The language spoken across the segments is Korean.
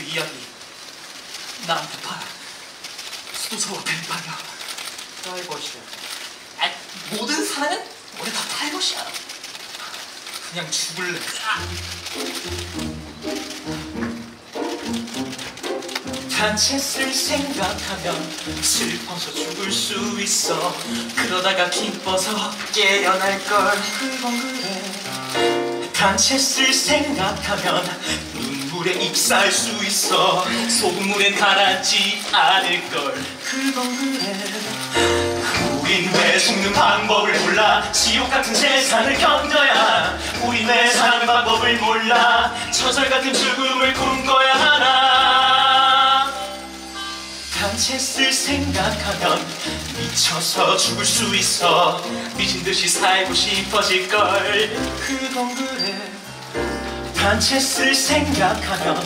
이야기 나한테 팔아 수도사와 뱀파냐 프라이버시야. 아, 모든 사람은 원래 다 탈것이야. 그냥 죽을래. 단체 쓸 생각하면 슬퍼서 죽을 수 있어. 그러다가 기뻐서 깨어날걸. 그건 그래. 단체 쓸 생각하면 눈 물에 익사할 수 있어. 소금물에 가라앉지 않을걸. 그건 그래 우린 왜 죽는 방법을 몰라? 지옥 같은 세상을 견뎌야 우린 왜 사는 방법을 몰라? 처절 같은 죽음을 꿈꿔야 하나? 단체 쓸 생각하면 미쳐서 죽을 수 있어. 미친 듯이 살고 싶어질걸. 그건 그래 단체 쓸 생각하면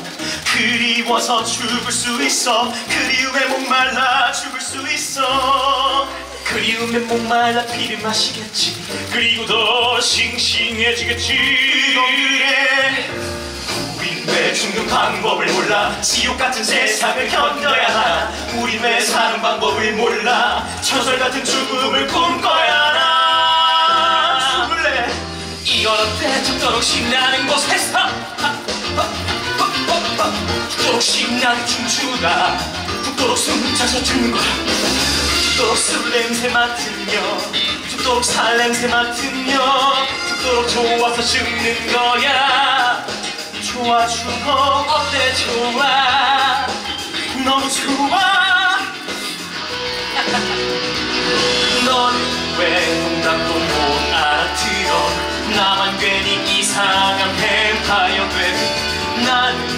그리워서 죽을 수 있어. 그리움에 목말라 죽을 수 있어. 그리움에 목말라 피를 마시겠지. 그리고 더 싱싱해지겠지. 그건 그래 우린 왜 죽는 방법을 몰라. 지옥 같은 세상을 견뎌야 하나. 우린 왜 사는 방법을 몰라. 처절 같은 죽음을 꿈꿔야 하나. 죽을래? 이건 어때? 죽도록 신나는 곳에서 또 신나게 춤추다 죽도록 숨 차서 죽는 거야. 죽도록 술 냄새 맡으며 죽도록 살 냄새 맡으며 죽도록 좋아서 죽는 거야. 좋아 죽어 어때 좋아? 너무 좋아? 넌왜 농담도 못 알아들어? 나만 괜히 이상한 뱀파이어 돼난